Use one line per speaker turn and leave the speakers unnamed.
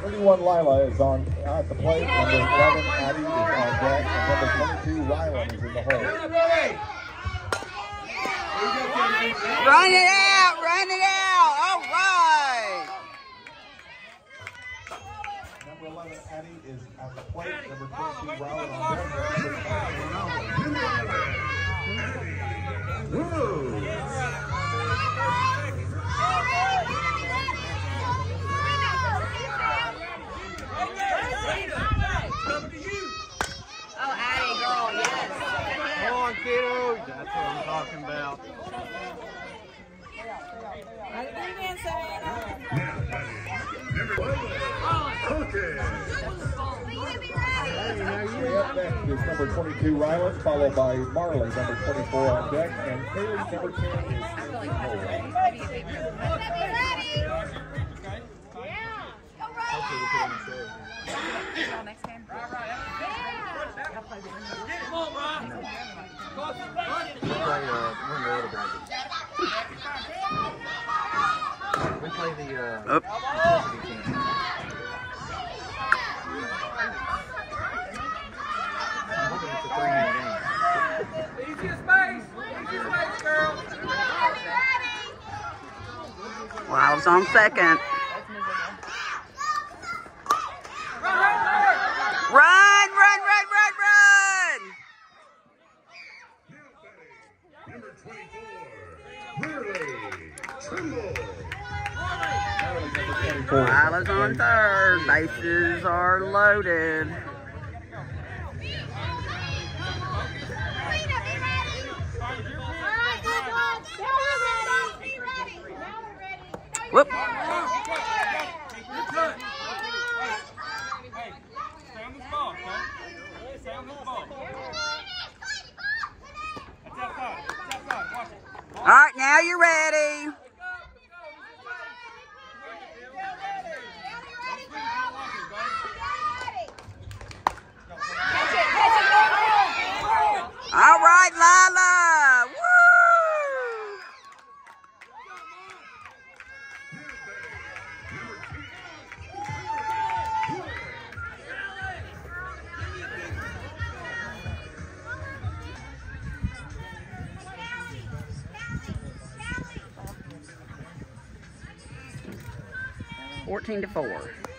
31 Lilah is on at the plate. Number 11 Addie is on deck. And number 22 Rylan is in the hole.
Run it out, run it out. All right.
Number 11 Addie is at the plate. Number 22 Rylan on deck.
On. That's what I'm talking about.
Is number 22 Rylan, followed by Marley, number 24 on deck, and Kaylee, number 10 is.
We play, uh, we're in the other bracket. We play the, uh,
Up. Lyle's on second. Run, run, run, run, run.
Number 24, Hurley Trimble.
Marley, number 24.
Lilah's on third. Bases are loaded. Whoop. All right, now you're ready. 14 to 4.